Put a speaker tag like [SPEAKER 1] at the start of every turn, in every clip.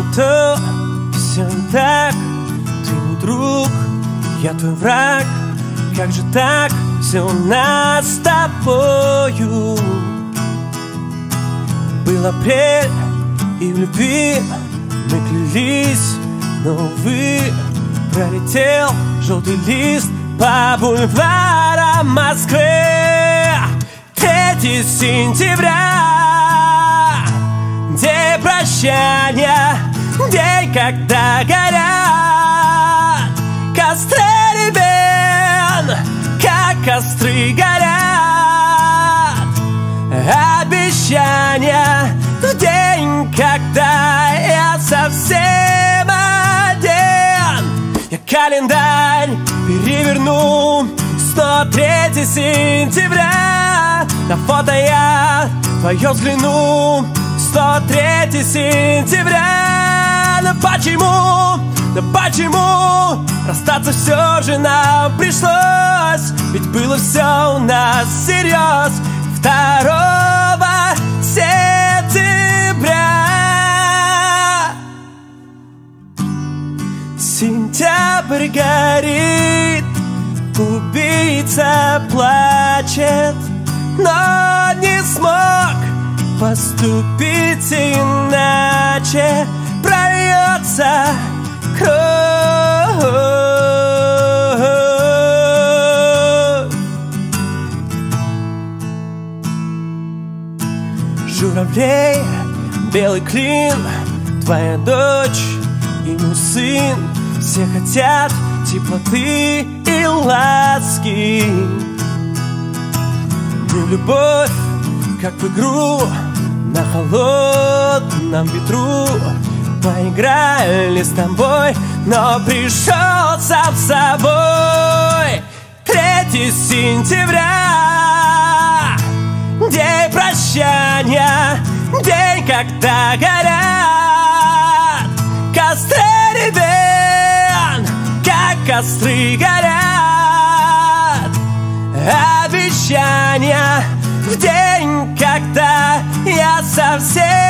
[SPEAKER 1] Не все так. Ты мой друг, я твой враг. Как же так, все у нас с тобою. Был апрель, и в любви мы клялись Но, увы, пролетел желтый лист По бульварам Москвы. 3 сентября День прощания День, когда горят Костры ребен Как костры горят Обещания В день, когда я совсем один. Я календарь переверну 103 сентября. На фото я твое взгляну 103 сентября Но почему, но почему Расстаться все же нам пришлось? Ведь было все у нас всерьез 2 сентября. Сентябрь горит Убийца плачет Но не смог поступить иначе Прольется кровь. Журавлей, белый клин Твоя дочь и мой сын. Все хотят теплоты и ласки. Не любовь, как в игру На холодном ветру Поиграли с тобой Но пришел сам собой. 3 сентября День прощания День, когда горят Костры ребен Как костры горят. Обещания В день, когда я совсем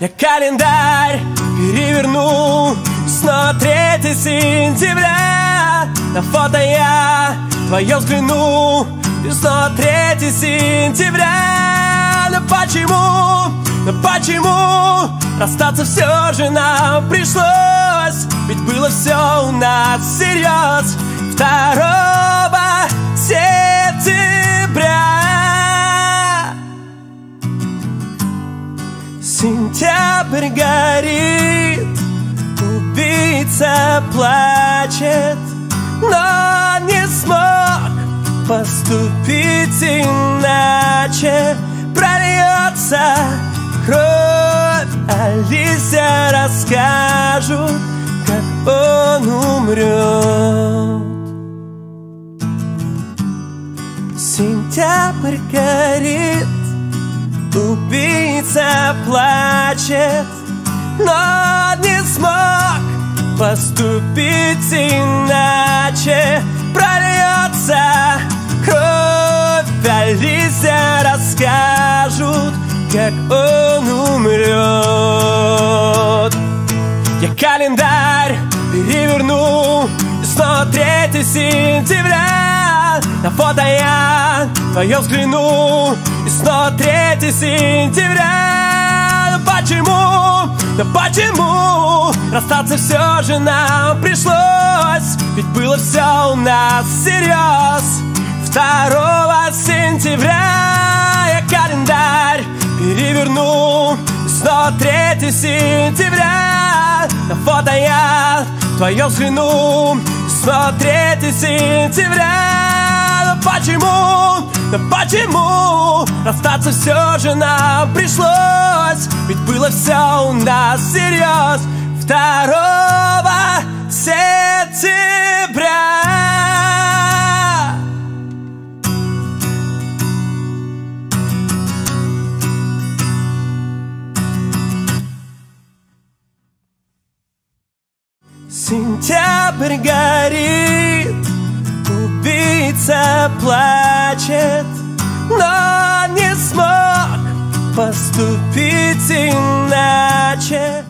[SPEAKER 1] Я календарь переверну Снова 3 сентября. На фото я твое взгляну И снова 3 сентября. Но почему, но почему Расстаться все же нам пришлось? Ведь было все у нас всерьез 2 плачет Но не смог поступить иначе. Прольется кровь Алисе расскажут, как он умрет. Сентябрь горит Убийца плачет поступить иначе. Прольется кровь Алисе расскажут, как он умрет. Я календарь переверну и Снова 3 сентября. На фото я твое взгляну И снова 3 сентября. Но почему, но почему Расстаться все же нам пришлось Ведь было все у нас всерьез 2 сентября я календарь переверну И Снова 3 сентября. На фото я твое взгляну И Снова 3 сентября. Но почему, но почему Расстаться все же нам пришлось? Ведь было все у нас всерьез 2 сентября. Сентябрь горит, убийца плачет, но не смог поступить иначе